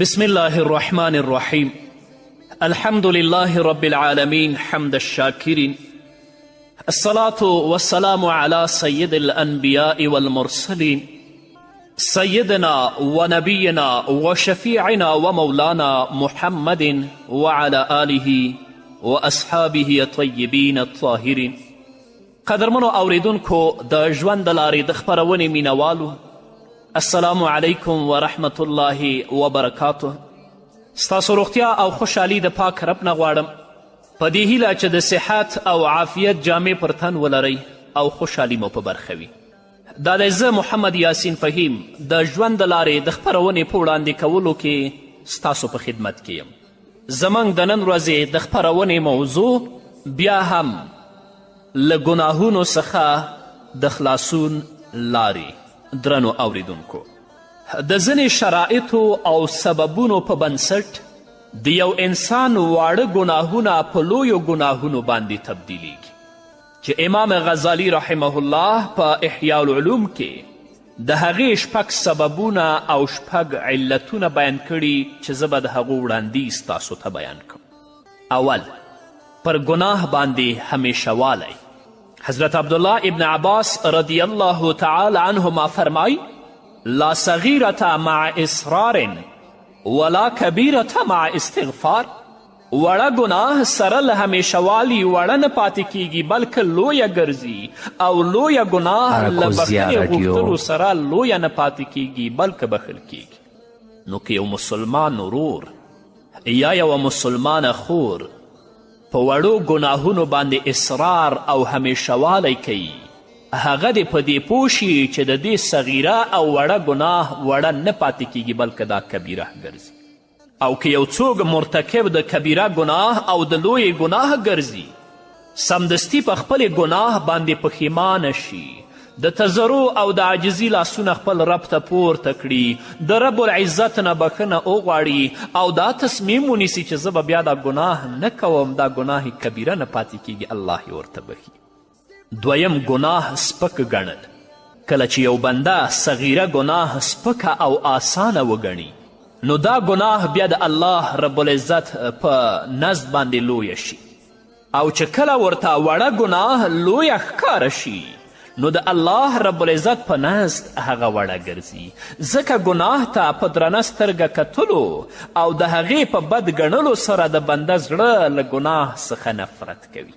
بسم الله الرحمن الرحيم الحمد لله رب العالمين حمد الشاكرين الصلاة والسلام على سيد الأنبياء والمرسلين سيدنا ونبينا وشفيعنا ومولانا محمد وعلى آله وأصحابه الطيبين الطاهرين قدرمنو اوریدونکو د ژوند د لارې د خپرونې مینوالو السلام علیکم ورحمت الله وبرکاته ستاسو روغتیا او خوشحالی د پاک رب نه غواړم په دې هیله چې د صحت او عافیت جامې پر تن ولرئ او خوشحالی مو په برخه وي دا دی زه محمد یاسین فهیم د ژوند د لارې د خپرونې په وړاندې کولو کې ستاسو په خدمت کې یم زموږ د نن ورځې د خپرونې موضوع بیا هم له ګناهونو څخه د خلاصون لارې درنو اوریدونکو د ځینې شرایطو او سببونو په بنسټ د یو انسان واړه ګناهونه په لویو ګناهونو باندې تبدیلیږي چې امام غزالی رحمه الله په احیاء العلوم کې د هغې شپږ سببونه او شپږ علتونه بیان کړي چې زه به د هغو وړاندیز تاسو ته بیان کړم اول پر ګناه باندې همیشه والی حضرت عبدالله ابن عباس رضی الله تعالی عنهما فرمای لا صغیرة مع اصرار ولا کبیرة مع استغفار وړه ګناه سره له همېشه والي وړه نه پاتې کېږي بلکه لویه ګرځي او لویه ګناه له بښنې غوښتلو سره لویه نه پاتې کېږي بلکه بښل کېږي نو که یو مسلمان ورور یا یوه مسلمانه خور په وړو ګناهونو باندې اصرار او همیشهوالی کوي هغه دې په دې پوه شي چې د دې صغیره او وړه ګناه وړه نه پاتې کیږي بلکې دا کبیره ګرځي او که یو څوک مرتکب د کبیره ګناه او د لویې ګناه ګرځي سمدستي په خپلې ګناه باندې پښیمانه شي د تزرو او د عاجزي لاسونه خپل رب ته پورته کړي د رب العزت نه بخښنه وغواړي او دا تصمیم ونیسي چې زه به بیا دا ګناه نه کوم دا ګناه کبیره نه پاتې کیږي الله یې ورته بخي دویم ګناه سپک ګڼل کله چې یو بنده صغیره ګناه سپکه او آسانه وګڼي نو دا ګناه بیا د الله رب العزت په نزد باندې لویه شي او چې کله ورته وړه ګناه لویه ښکاره شي نو د الله رب العزت په نزد هغه وړه ګرځي ځکه ګناه ته په درنه سترګه کتلو او د هغې په بد ګڼلو سره د بنده زړه له ګناه څخه نفرت کوي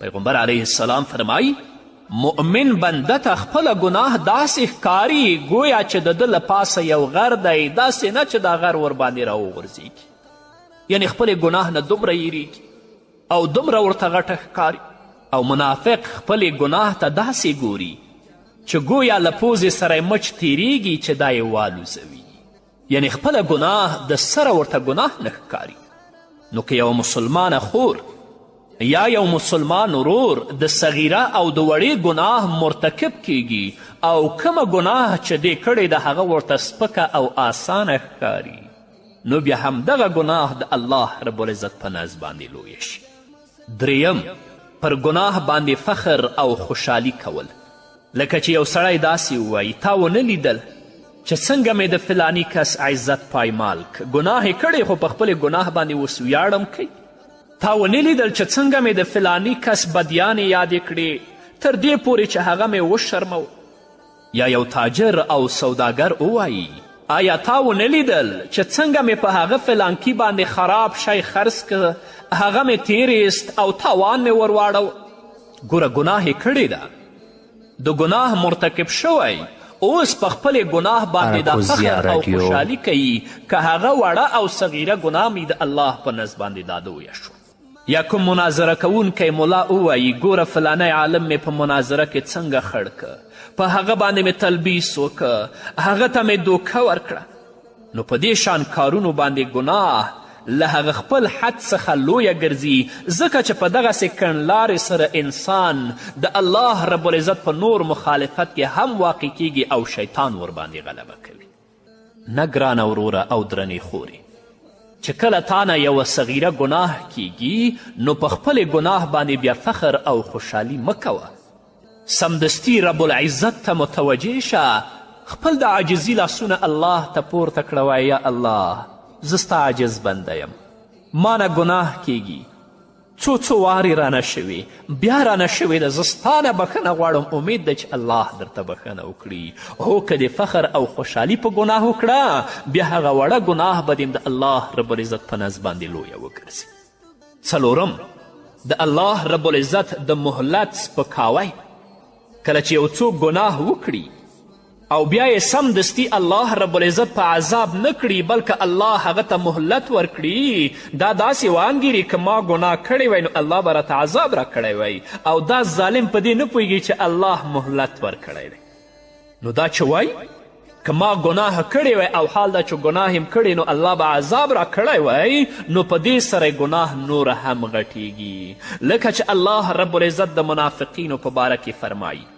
پیغمبر علیه السلام فرمایی مؤمن بنده ته خپله ګناه داسې ښکاري ګویا چې د ده له پاسه یو غر دی داسې نه چې دا غر ورباندې راوغورځېږي یعنی خپلې ګناه نه دومره یریږي او دومره ورته غټه ښکاري او منافق خپلې ګناه ته داسې ګوري چې ګویا له پوزې سره مچ تیریږي چې دا یې والوزوي یعنې خپله ګناه د سره ورته ګناه نه ښکاري نو که یوه مسلمانه خور یا یو مسلمان ورور د صغیره او د وړې ګناه مرتکب کیږي او کومه ګناه چې دې کړې ده هغه ورته سپکه او آسانه ښکاري نو بیا همدغه ګناه د الله رب العزت په نزد باندې لویه شي درېیم، پر ګناه باندې فخر او خوشحالي کول. لکه چې یو سړی داسې ووایي، تا ونه لیدل چې څنګه مې د فلاني کس عزت پایمال که، ګناه یې کړی خو په خپلې ګناه باندې اوس ویاړم کوي. تا ونه لیدل چې څنګه مې د فلاني کس بدیانې یادې کړې، تر دې پورې چې هغه مې وشرموه. یا یو تاجر او سوداګر ووایي آیا تا ونه لیدل چې څنګه مې په هغه فلانکي باندې خراب شی خرڅ که هغه مې تیر ایست او تاوان مې ورواړو ګوره ګناه یې کړې ده د ګناه مرتکب شوی اوس په خپلې ګناه باندې دا فخر او خوشحالي کوي که هغه وړه او صغیره ګناه مې د الله په نزد باندې دا لویه شوه یا کوم مناظره کوونکی ملا ووایي ګوره فلانی عالم مې په مناظره کې څنګه خړ که په هغه باندې مې تلبیس وکه هغه ته مې دوکه ورکړه نو په دې شان کارونو باندې ګناه له هغه خپل حد څخه لویه ګرځي ځکه چې په دغسې کڼلارې سره انسان د الله رب العزت په نور مخالفت کې هم واقع کیږي او شیطان ورباندې غلبه کوي نه ګرانه وروره او درنې خورې چې کله تا نه یوه صغیره ګناه کیږي نو په خپلې ګناه باندې بیا فخر او خوشحالي مه کوه سمدستي رب العزت ته متوجه شه خپل د عاجزي لاسونه الله ته پورته کړه وایه یا الله زه ستا عاجز بنده یم ما نه ګناه کیږي څو څو وارې رانه شوې بیا رانه شوې ده زه ستا نه بښنه غواړم امید ده چې الله درته بښنه وکړي هو که دې فخر او خوشحالي په ګناه وکړه بیا هغه وړه ګناه به دې د الله رب العزت په نزد باندې لویه وګرځي څلورم د الله رب العزت د مهلت سپکاوی کله چې یو څوک ګناه وکړي او بیا یې سمدستي الله رب العزت په عذاب نه کړي بلکه الله هغه ته مهلت ورکړي دا داسې وانګیري که ما ګناه کړې وای نو الله به راته عذاب راکړی وای او دا ظالم په دې نه پوهیږي چې الله مهلت ورکړی دی نو دا چې وای که ما ګناه کړې وای او حال دا چې ګناه هم کړې نو الله به عذاب را کړی وای نو په دې سره ګناه نور هم غټیږي لکه چې الله رب العزت د منافقینو په باره کې فرمایي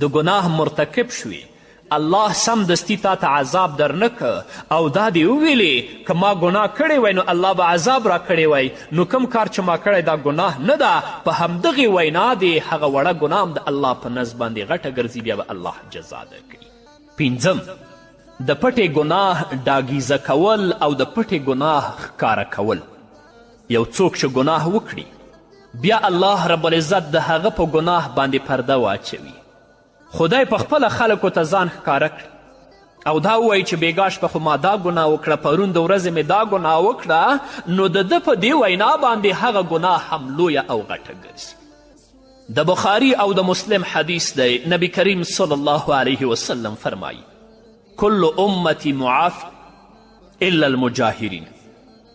د ګناه مرتکب شوې الله سمدستي تا ته عذاب در نه که او دا دې وویلې که ما ګناه کړې وای نو الله به عذاب را کړی وای نو کوم کار چې ما کړی دا ګناه نه ده په همدغې وینا دې هغه وړه ګناه هم د الله په نزد باندې غټه ګرځي بیا به الله جزا درکوي پنځم د پټې ګناه ډاګیزه کول او د پټې ګناه ښکاره کول یو څوک چې ګناه وکړي بیا الله رب العزت د هغه په ګناه باندې پرده واچوي خدای په خپله خلکو ته ځان ښکاره کړي او دا ووایي چې بېګا شپه خو ما دا ګناه وکړه پرون د ورځې مې دا ګناه وکړه نو د ده په دې وینا باندې هغه ګناه هم لویه او غټه ګرځي د بخاري او د مسلم حدیث دی نبی کریم صلی الله علیه وسلم فرمایی کل امتی معاف الا المجاهرین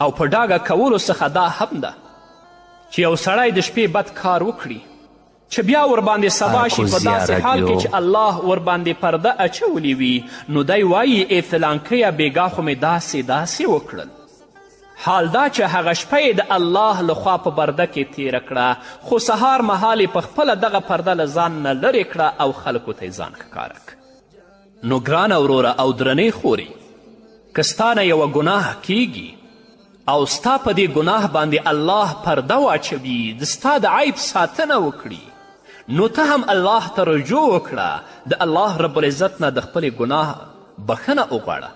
او په ډاګه کولو څخه دا هم ده چې یو سړی د شپې بد کار وکړي چې بیا ورباندې سبا شي په داسې حال کې چې الله ورباندې پرده اچولې وي نو دی وایي ای فلانکیه بېګا خو مې داسې داسې وکړل حال دا چې هغه شپه یې د الله لخوا په برده کې تیره کړه خو سهار مهال یې په خپله دغه پرده له ځان نه لرې کړه او خلکو ته یې ځان ښکاره نو ګرانه وروره او درنې خورې که ستا نه یوه ګناه کیږي او ستا په دې ګناه باندې الله پرده واچوي د ستا د عیب ساتنه وکړي نو ته هم الله ته رجوع وکړه د الله رب العزت نه د خپلې ګناه بخښنه وغواړه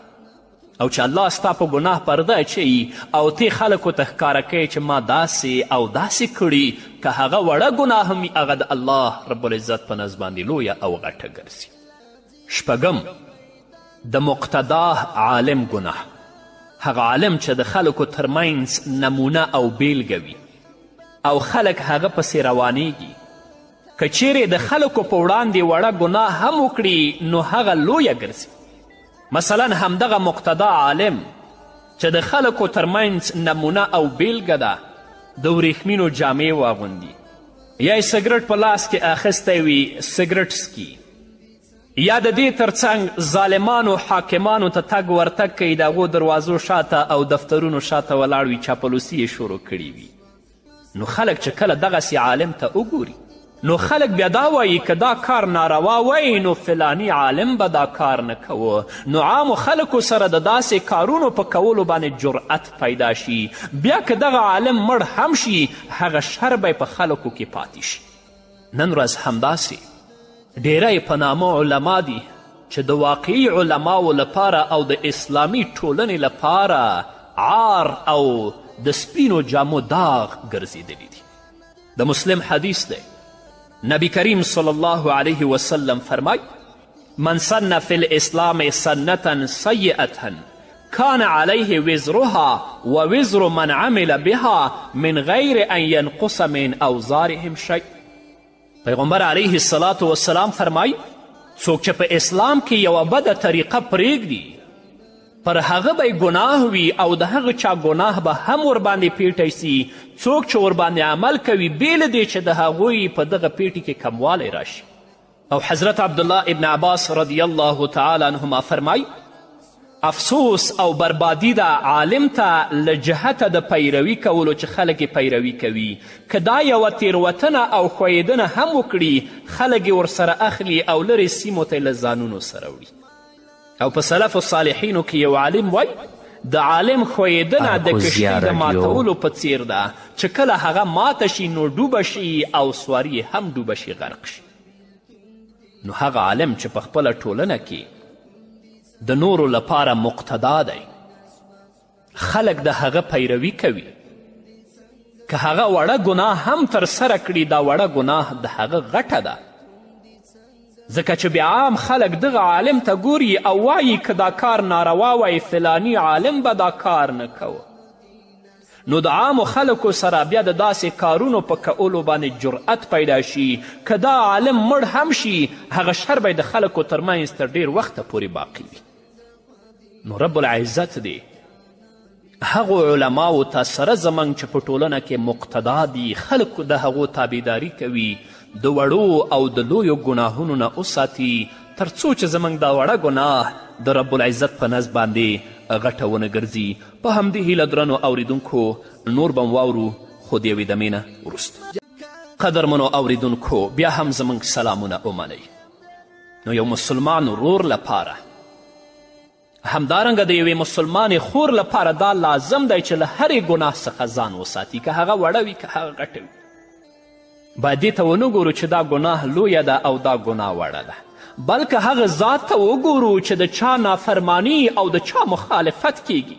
او چې الله ستا په ګناه پرده اچوي او ته خلکو ته ښکاره کوې چې ما داسې او داسې کړي که هغه وړه ګناه هم وي هغه د الله رب العزت په نزد باندې لویه او غټه ګرځي شپږم د مقتداه عالم ګناه هغه عالم چې د خلکو ترمنځ نمونه او بیلګه وي او خلک هغه پسې روانیږي که چیرې د خلکو په وړاندې وړه ګناه هم وکړي نو هغه لویه ګرځي مثلا همدغه مقتدا عالم چې د خلکو ترمنځ نمونه او بیلګه ده د وریښمینو جامې واغوندي یا یې سګرټ په لاس کې اخیستی وي سګرټ سکي یا د دې ترڅنګ ظالمانو حاکمانو ته تګ ورتګ کوي د هغو دروازو شاته او دفترونو شاته ولاړ وي چاپلوسي یې شروع کړي وي نو خلک چې کله دغسې عالم ته وګوري نو خلک بیا دا وایي که دا کار ناروا وای نو فلانی عالم به دا کار نه کوه نو عامو خلکو سره د داسې کارونو په کولو باندې جرأت پیدا شي بیا که دغه عالم مړ هم شي هغه شر به په خلکو کې پاتې شي نن ورځ همداسې ډیری په نامه علما دي چې د واقعي علماو لپاره او د اسلامي ټولنې لپاره عار او د سپینو جامو داغ ګرځېدلی دي د مسلم حدیث دی نبی کریم صلی الله علیه وسلم فرمای من سن فی الاسلام سنتا سیئتا کان علیه وزرها و وزر من عمل بها من غیر ان ینقص من اوزارهم شیء پیغمبر علیه الصلاة والسلام فرمای څوک چې په اسلام کې یوه بده طریقه پریږدي پر هغه به ګناه وي او د هغه چا ګناه به هم ورباندې پیټی سي څوک چې ورباندې عمل کوي بې له دې چې د هغوی په دغه پیټي کې کموالی راشي او حضرت عبدالله ابن عباس رضی الله تعالی عنهما فرمای افسوس او بربادی دا عالم ته له جهته د پیروي کولو چې خلک یې پیروي کوي که دا یوه تیروتنه او ښویېدنه هم وکړي خلک یې ورسره اخلي او لرې سیمو ته له ځانونو سره وړي او په سلف الصالحینو کې یو عالم وای د عالم ښویدنه د کشتۍ د ماتولو په څیر ده چې کله هغه ماته شي نو ډوبه شي او سواری یې هم ډوبه شي غرق شي نو هغه عالم چې په خپله ټولنه کې د نورو لپاره مقتدا دی خلک د هغه پیروي کوي که هغه وړه ګناه هم ترسره کړي دا وړه ګناه د هغه غټه ده ځکه چې بیا عام خلک دغه عالم ته ګوري او وایي که دا کار ناروا وای فلانی عالم به دا کار نه کوه نو د عامو خلکو سره بیا د داسې کارونو په کولو باندې جرأت پیدا شي که دا عالم مړ هم شي هغه شر به د خلکو ترمنځ تر ډیر وخته پورې باقی وي نو رب العزت دې هغو علماو ته سره زمنګ چې په ټولنه کې مقتدا دي خلک د هغو تابعداري کوي د وړو او د لویو ګناهونو نه وساتي تر څو چې زموږ دا وړه ګناه د رب العزت په نزد باندې غټه ونه ګرځي په همدې هیله درنو اوریدونکو نور به واورو خو د یوې دمې نه وروسته قدرمنو اوریدونکو بیا هم زموږ سلامونه ومنئ نو یو مسلمان ورور لپاره همدارنګه د یوې مسلمانې خور لپاره دا لازم دی چې له هرې ګناه څخه ځان وساتي که هغه وړه وي که هغه غټه وي باید دې ته ونه ګورو چې دا ګناه لویه ده او دا ګناه وړه ده بلکه هغه ذات ته وګورو چې د چا نافرمانی او د چا مخالفت کیږي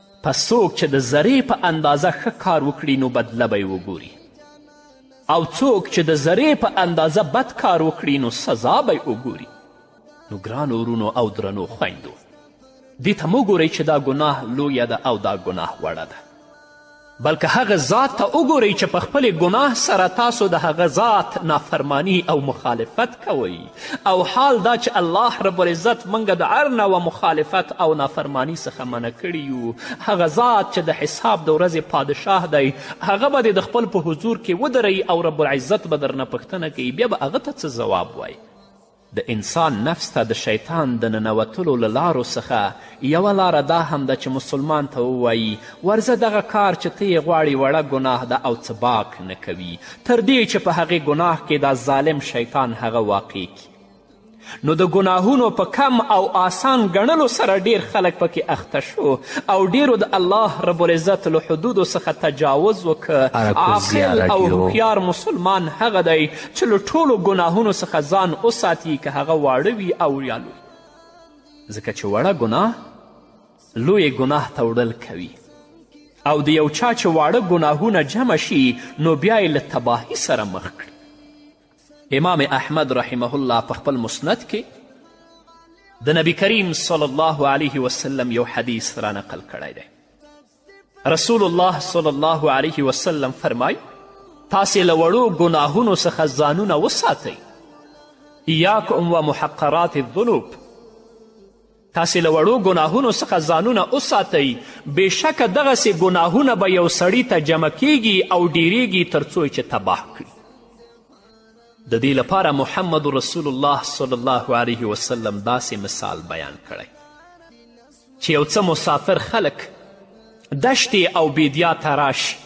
په څوک چې د ذرې په اندازه ښه کار وکړي نو بدله به یې وګوري او څوک چې د ذرې په اندازه بد کار وکړي نو سزا به یې وګوري نو ګرانو ورونو او درنو خویندو دې ته مه ګورئ چې دا ګناه لویه ده او دا ګناه وړه ده بلکه هغه ذات ته وګورئ چې په خپلې ګناه سره تاسو د هغه ذات نافرمانی او مخالفت کوئ او حال دا چې الله رب العزت موږ د هر نوع مخالفت او نافرمانی څخه منع کړي یو هغه ذات چې د حساب د ورځې پادشاه دی هغه به دې د خپل په حضور کې ودروي او رب العزت به درنه پوښتنه کوي بیا به هغه ته څه ځواب وایې د انسان نفس ته د شیطان د ننوتلو له لارو څخه یوه لاره دا هم ده چې مسلمان ته ووایي ورځه دغه کار چې ته یې غواړي وړه ګناه ده او څه باک نه کوي تر دې چې په هغې ګناه کې دا ظالم شیطان هغه واقع کړي نو د ګناهونو په کم او آسان ګڼلو سره ډیر خلک پکې اخته شو او ډیرو د الله رب العزت له حدودو څخه تجاوز وکړ عاقل او هوښیار مسلمان هغه دی چې له ټولو ګناهونو څخه ځان وساتي که هغه واړه وي او یا لوی ځکه چې وړه ګناه لوی ګناه ته وړل کوي او د یو چا چې واړه ګناهونه جمع شي نو بیا یې له تباهي سره مخ کړي امام احمد رحمه الله په خپل مسند کې د نبی کریم صلی الله علیه وسلم یو حدیث را نقل کړی دی رسول الله صلی الله علیه وسلم فرمای تاسې له وړو ګناهونو څخه ځانونه وساتئ یاکم و محقرات الذنوب تاسې له وړو ګناهونو څخه ځانونه وساتئ بېشکه دغسې ګناهونه به یو سړي ته جمع کیږي او ډیریږي تر څو چې تباه کړي د دې لپاره محمد رسول الله صلی الله علیه وسلم داسې مثال بیان کړی چې یو څه مسافر خلک دشتې او بیدیا ته راشي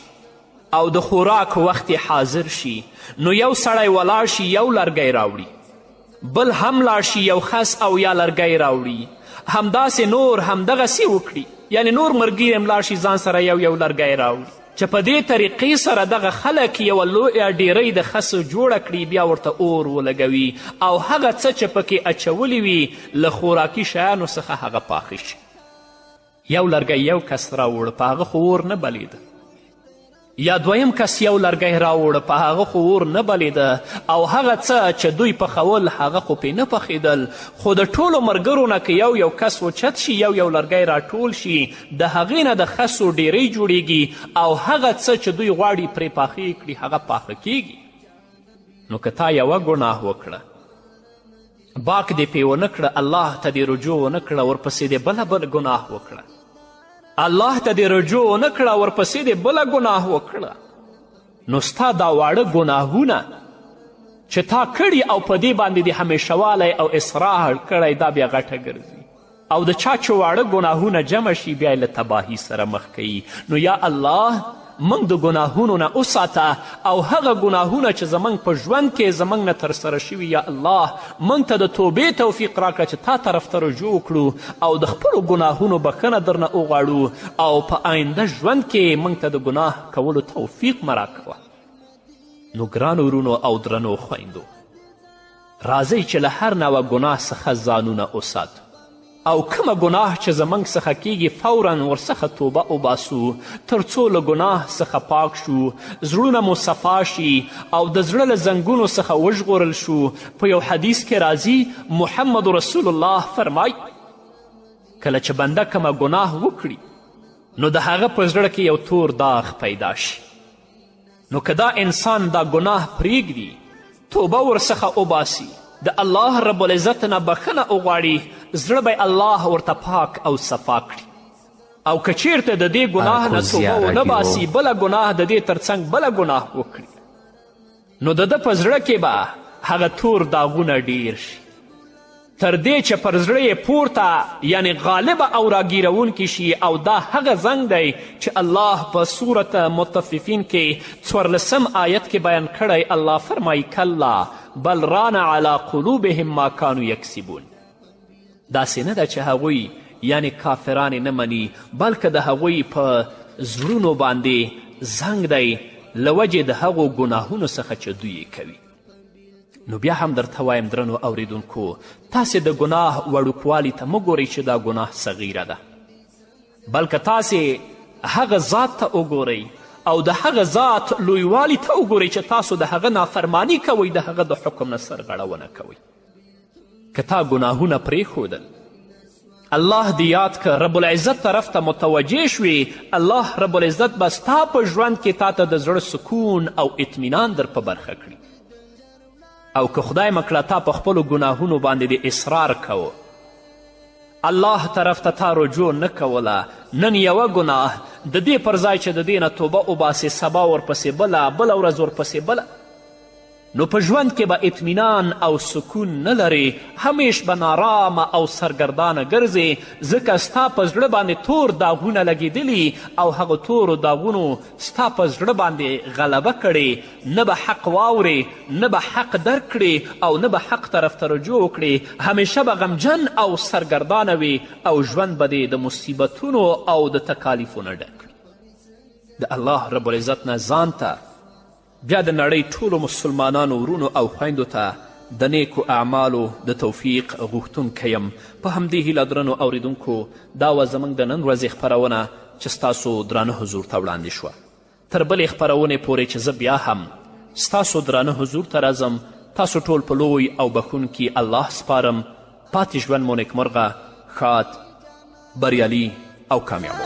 او د خوراک وخت حاضر شي نو یو سړی ولاړ شي یو لرګی راوړي بل هم لاړ شي یو خس او یا لرګی راوړي همداسې نور همدغسې وکړي یعنې نور مرګي هم لاړ شي ځان سره یو یو لرګی راوړي چې په دې طریقې سره دغه خلک یوه لویه ډیرۍ د خسو جوړه کړي بیا ورته اور ولګوي او هغه څه چې پکې اچولي وي له خوراکي شیانو څخه هغه پاخه شي یو لرګی یو کس راوړ په هغه خو اور نه بلیده یا دویم کس یو لرګی راوړ په هغه خو اور نه بلیده او هغه څه چې دوی پخول هغه خو پې نه پخیدل خو د ټولو مرګرو نه که یو یو کس اوچت شي یو یو لرګی راټول شي د هغې نه د خسو ډیرۍ جوړیږي او هغه څه چې دوی غواړي پرې پاخه یې کړي هغه پاخه کیږي نو که تا یوه ګناه وکړه باک دې پې ونه کړه الله ته دې رجوع ونه کړه ورپسې دې بله بل ګناه وکړه الله ته دې رجوع ونه کړه ورپسې دې بله ګناه وکړه نو ستا دا واړه ګناهونه چې تا کړي او په دې باندې دې همیشهوالی او اصرار کړی دا بیا غټه ګرځي او د چا چې واړه ګناهونه جمع شي بیا له تباهي سره مخ کوي نو یا الله موږ د ګناهونو نه وساته او هغه ګناهونه چې زموږ په ژوند کې زموږ نه ترسره شوي یا الله موږ ته د توبې توفیق راکړه چې تا طرف ته رجوع وکړو او د خپلو ګناهونو بخښنه درنه وغواړو او په آینده ژوند کې موږ ته د ګناه کولو توفیق مه راکوه نو ګرانو ورونو او درنو خویندو راځئ چې له هر نوع ګناه څخه ځانونه وساتو او کومه ګناه چې زموږ څخه کیږي فورا ورڅخه توبه وباسو تر څو له ګناه څخه پاک شو زړونه مو صفا شي او د زړه له زنګونو څخه وژغورل شو په یو حدیث کې راځي محمد رسول الله فرمای کله چې بنده کومه ګناه وکړي نو د هغه په زړه کې یو تور داغ پیدا شي نو که دا انسان دا ګناه پریږدي توبه ورڅخه وباسي د الله رب العزت نه بخښنه وغواړي زړه به الله ورته پاک او صفا کړي او که چیرته د دې ګناه نه توبه ونه باسي بله ګناه د دې ترڅنګ بله ګناه وکړي نو د ده په زړه کې به هغه تور داغونه ډیر شي تر دې چې پر زړه یې پورته یعنې غالب او راګیرونکي شي او دا هغه زنګ دی چې الله په سورة مطففین کې څوارلسم آیت کې بیان کړی الله فرمایي کلا بل ران علی قلوبهم ما کانو یکسبون داسې نه ده چې هغوی یعنې کافران یې نه مني بلکه د هغوی په زړونو باندې زنګ دی له وجې د هغو ګناهونو څخه چې دوی یې کوي نو بیا هم درته وایم درنو اوریدونکو تاسې د ګناه وړوکوالي ته مه ګورئ چې دا ګناه صغیره ده بلکه تاسې هغه ذات ته وګورئ او د هغه ذات لویوالي ته وګورئ چې تاسو د هغه نافرمانی کوئ د هغه د حکم نه سرغړونه کوئ که تا ګناهونه پرېښودل الله دی یاد که رب العزت طرف ته متوجه شوې الله رب العزت به ستا په ژوند کې تا ته د زړه سکون او اطمینان در په برخه کړي او که خدای مکړه تا په خپلو ګناهونو باندې د اصرار کوه الله طرف ته تا رجوع نه کوله نن یوه ګناه د دې پر ځای چې د دې نه توبه وباسې سبا ورپسې بله بله ورځ ورپسې بله نو په ژوند کې به اطمینان او سکون نه لرې، همېش به نارامه او سرګردانه ګرځې، ځکه ستا په زړه باندې تور داغونه لګېدلي او هغو تورو داغونو ستا په زړه باندې غلبه کړې، نه به حق واورې، نه به حق درک کړې او نه به حق طرف ته رجوع وکړې، همېشه به غمجن او سرګردانه وې او ژوند به دې د مصیبتونو او د تکالیفو نه ډک وي. د الله رب العزت نه ځان ته بیا د نړۍ ټولو مسلمانانو ورونو او خویندو ته د نیکو اعمالو د توفیق غوښتونکی یم. په همدې هیله درنو اوریدونکو دا وه زموږ د نن ورځې خپرونه چې ستاسو درانه حضور ته وړاندې شوه. تر بلې خپرونې پورې چې زه بیا هم ستاسو درانه حضور ته راځم تاسو ټول په لوی او بښونکي الله سپارم. پاتې ژوند مو نیکمرغه، ښاد، بریالي او کامیاب.